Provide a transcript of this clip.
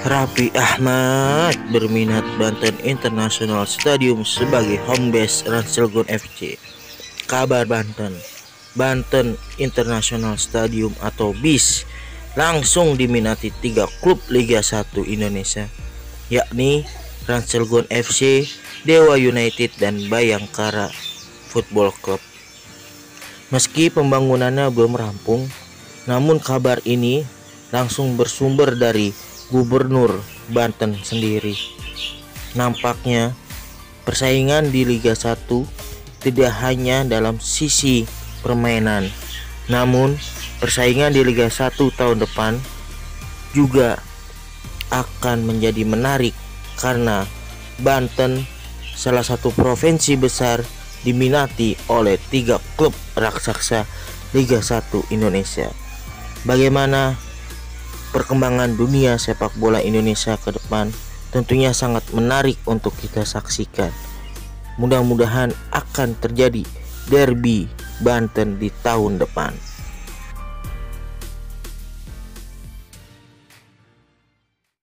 Raffi Ahmad berminat Banten International Stadium sebagai home base Ranselgon FC. Kabar Banten, Banten International Stadium atau BIS langsung diminati tiga klub Liga 1 Indonesia, yakni Ranselgon FC, Dewa United, dan Bayangkara Football Club. Meski pembangunannya belum rampung, namun kabar ini langsung bersumber dari Gubernur Banten sendiri. Nampaknya persaingan di Liga 1 tidak hanya dalam sisi permainan, namun persaingan di Liga 1 tahun depan juga akan menjadi menarik karena Banten salah satu provinsi besar diminati oleh tiga klub raksasa Liga 1 Indonesia. Bagaimana perkembangan dunia sepak bola Indonesia ke depan tentunya sangat menarik untuk kita saksikan. Mudah-mudahan akan terjadi derby Banten di tahun depan.